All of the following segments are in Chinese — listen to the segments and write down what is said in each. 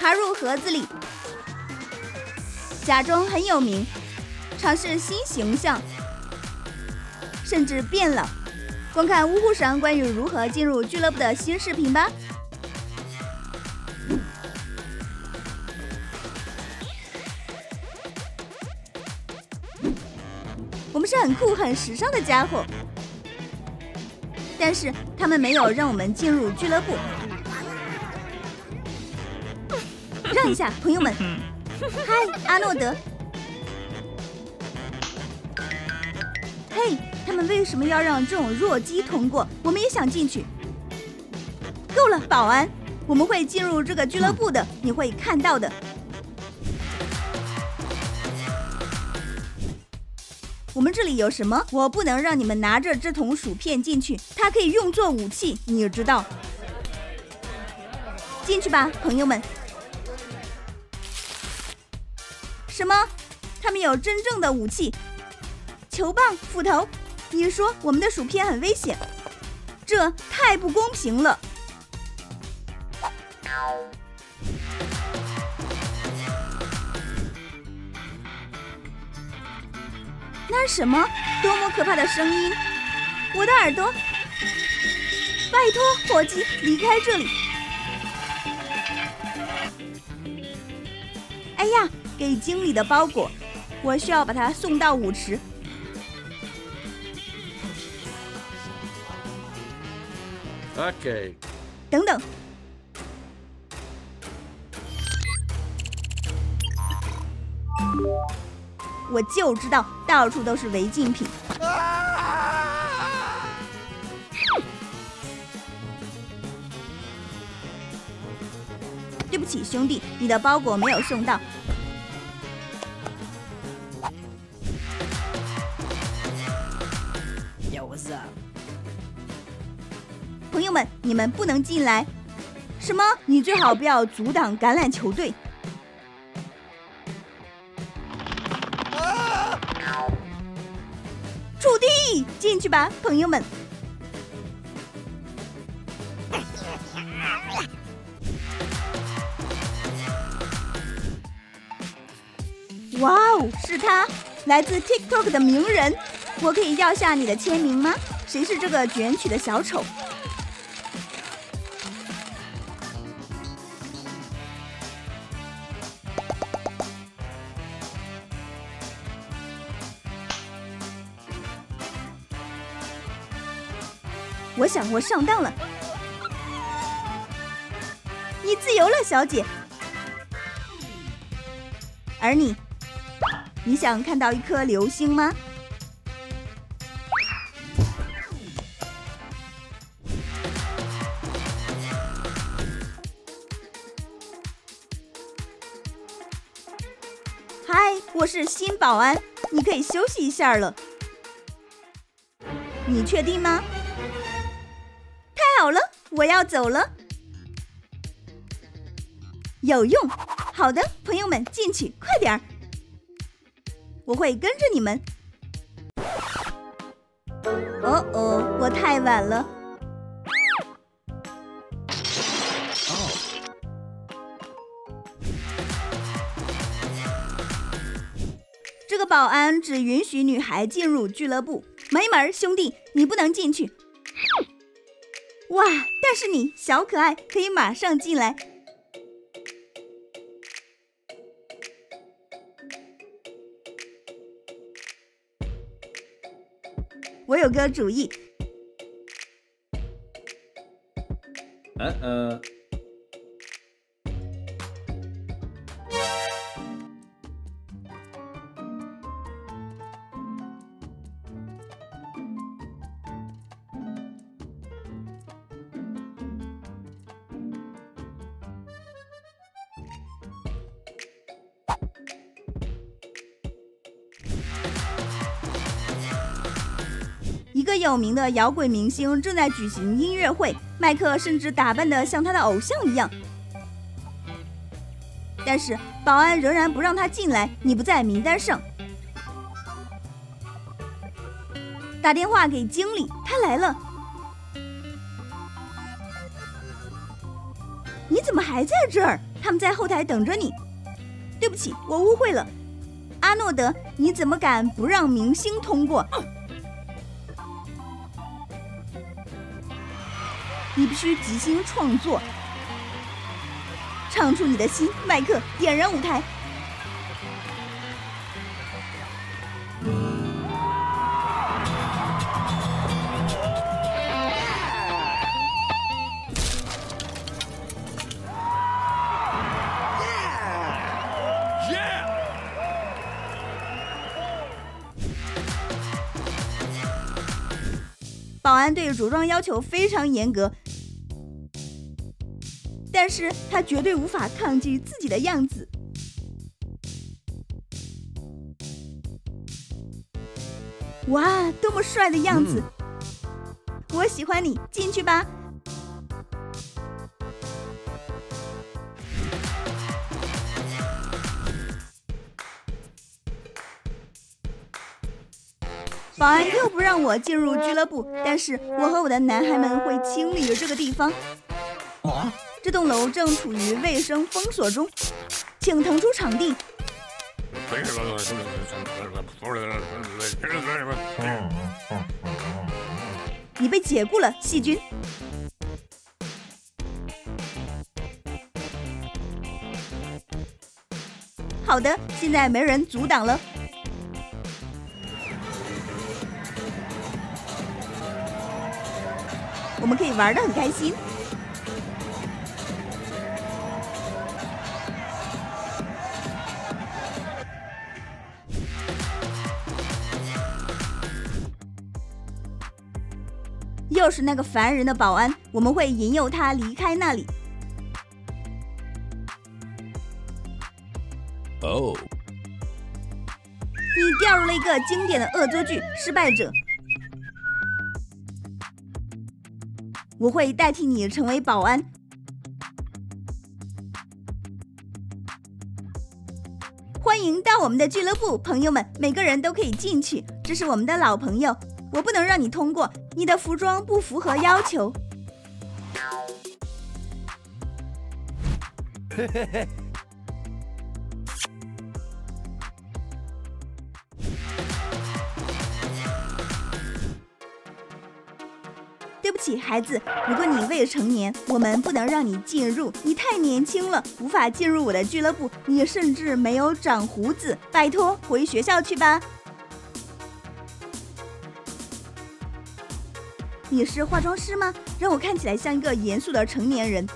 爬入盒子里，假装很有名，尝试新形象，甚至变老。观看呜呼神关于如何进入俱乐部的新视频吧。我们是很酷、很时尚的家伙，但是他们没有让我们进入俱乐部。让一下，朋友们。嗨，阿诺德。嘿，他们为什么要让这种弱鸡通过？我们也想进去。够了，保安，我们会进入这个俱乐部的，你会看到的。我们这里有什么？我不能让你们拿着这桶薯片进去，它可以用作武器，你知道。进去吧，朋友们。什么？他们有真正的武器？球棒、斧头？你说我们的薯片很危险？这太不公平了！那是什么？多么可怕的声音！我的耳朵！拜托，伙计，离开这里！哎呀，给经理的包裹，我需要把它送到舞池。OK。等等。我就知道到处都是违禁品。对不起，兄弟，你的包裹没有送到。们，你们不能进来。什么？你最好不要阻挡橄榄球队。楚地，进去吧，朋友们。哇哦，是他，来自 TikTok 的名人。我可以要下你的签名吗？谁是这个卷曲的小丑？我想我上当了，你自由了，小姐。而你，你想看到一颗流星吗？嗨，我是新保安，你可以休息一下了。你确定吗？我要走了。有用，好的，朋友们，进去，快点儿！我会跟着你们。哦哦，我太晚了。这个保安只允许女孩进入俱乐部，没门，兄弟，你不能进去。哇！但是你小可爱可以马上进来。我有个主意。嗯嗯。个有名的摇滚明星正在举行音乐会，麦克甚至打扮得像他的偶像一样。但是保安仍然不让他进来，你不在名单上。打电话给经理，他来了。你怎么还在这儿？他们在后台等着你。对不起，我误会了。阿诺德，你怎么敢不让明星通过？你必须即兴创作，唱出你的心。麦克，点燃舞台。保安对着装要求非常严格，但是他绝对无法抗拒自己的样子。哇，多么帅的样子！我喜欢你，进去吧。保安又不让我进入俱乐部，但是我和我的男孩们会清理这个地方。这栋楼正处于卫生封锁中，请腾出场地。你被解雇了，细菌。好的，现在没人阻挡了。我们可以玩的很开心。又是那个烦人的保安，我们会引诱他离开那里。哦，你掉入了一个经典的恶作剧失败者。我会代替你成为保安。欢迎到我们的俱乐部，朋友们，每个人都可以进去。这是我们的老朋友，我不能让你通过，你的服装不符合要求。嘿嘿嘿。对不起，孩子，如果你未成年，我们不能让你进入。你太年轻了，无法进入我的俱乐部。你甚至没有长胡子，拜托，回学校去吧。你是化妆师吗？让我看起来像一个严肃的成年人。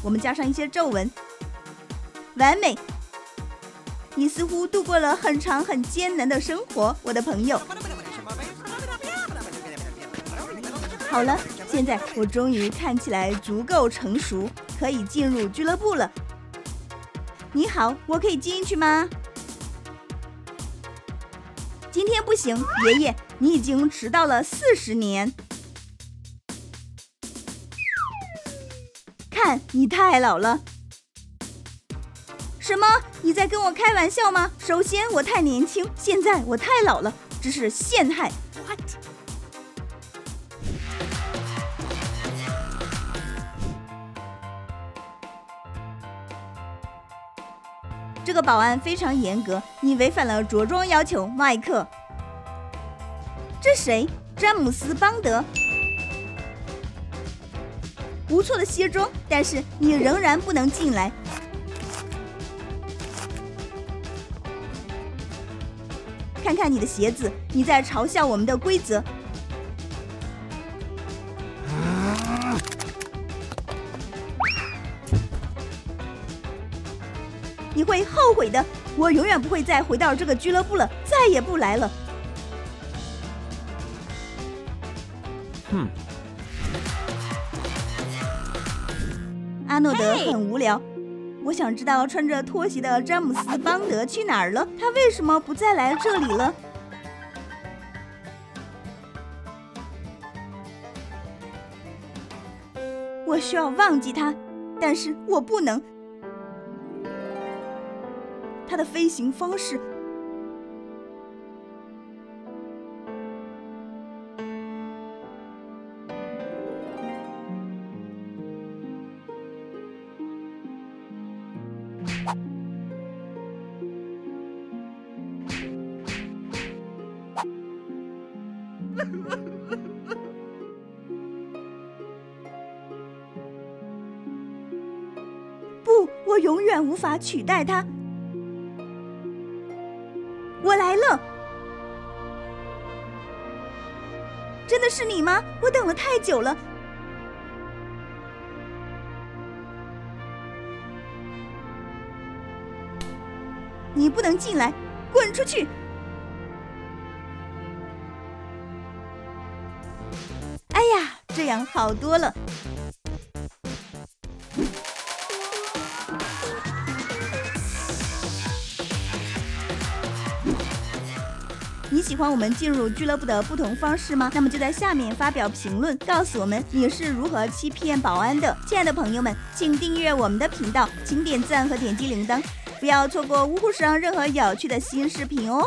我们加上一些皱纹。完美！你似乎度过了很长很艰难的生活，我的朋友。好了，现在我终于看起来足够成熟，可以进入俱乐部了。你好，我可以进去吗？今天不行，爷爷，你已经迟到了四十年。看，你太老了。什么？你在跟我开玩笑吗？首先我太年轻，现在我太老了，这是陷害。What？这个保安非常严格，你违反了着装要求，麦克。这谁？詹姆斯·邦德。不错的西装，但是你仍然不能进来。看看你的鞋子，你在嘲笑我们的规则。会后悔的，我永远不会再回到这个俱乐部了，再也不来了。哼。阿诺德很无聊。我想知道穿着拖鞋的詹姆斯·邦德去哪儿了？他为什么不再来这里了？我需要忘记他，但是我不能。的飞行方式。不，我永远无法取代他。是你吗？我等了太久了。你不能进来，滚出去！哎呀，这样好多了。你喜欢我们进入俱乐部的不同方式吗？那么就在下面发表评论，告诉我们你是如何欺骗保安的。亲爱的朋友们，请订阅我们的频道，请点赞和点击铃铛，不要错过芜湖史上任何有趣的新视频哦。